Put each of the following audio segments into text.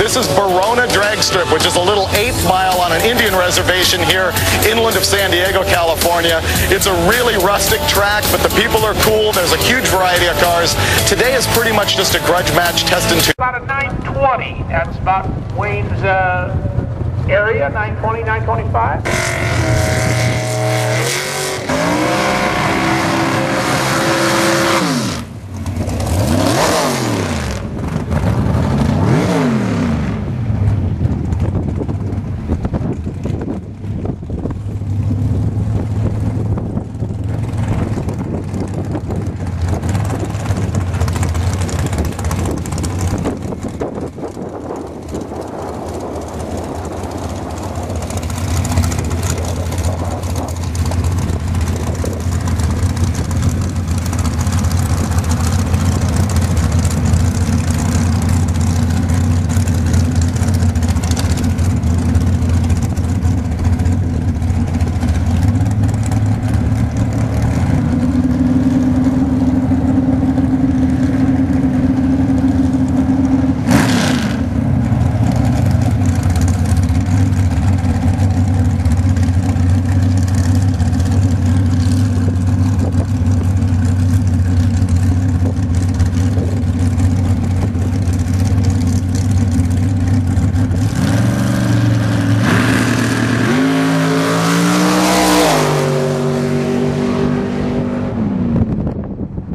This is Barona Drag Strip, which is a little eighth mile on an Indian reservation here inland of San Diego, California. It's a really rustic track, but the people are cool. There's a huge variety of cars. Today is pretty much just a grudge match testing to about a 920. That's about Wayne's uh, area, 920, 925.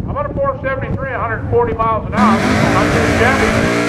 How about a 473, 140 miles an hour? Not too shabby.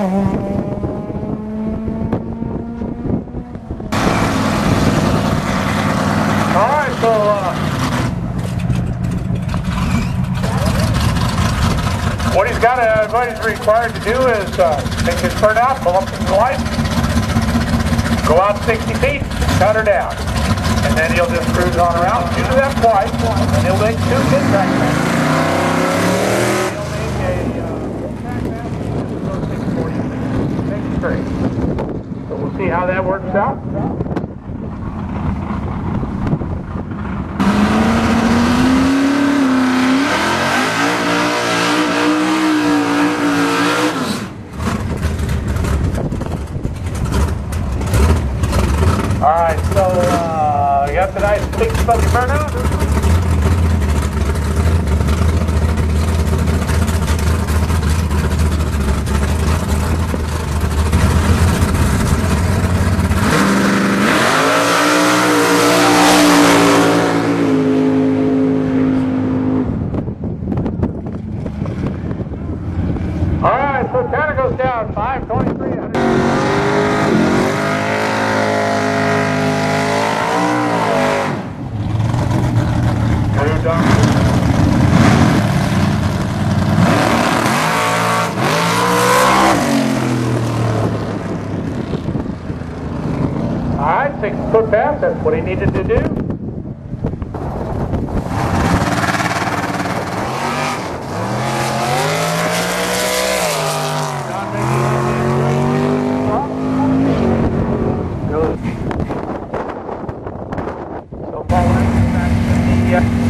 All right, so uh, what he's got to, what he's required to do is uh, take his turn out, pull up to the go out 60 feet, cut her down, and then he'll just cruise on around. Do that twice, and he'll make two pin track passes. He'll make a uh, 640, straight. So we'll see how that works out. All right, so uh, you got the nice big smoky burnout. Tanner goes down 523. Blue Doctor. All right, six foot pass. That's what he needed to do. So far, yeah.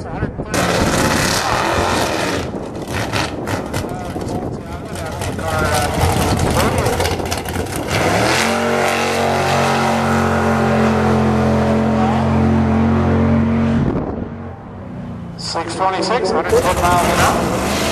626, 112 miles an hour.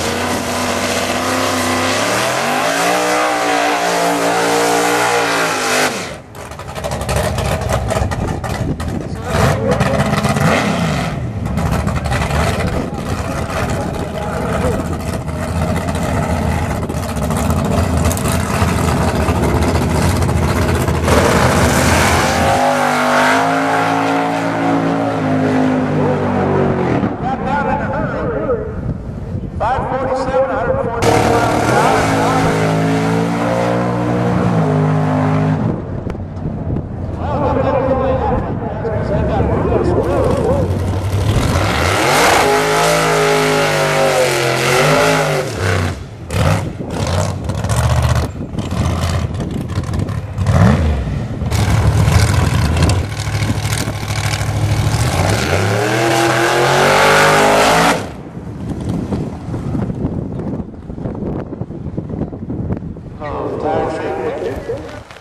Thank you.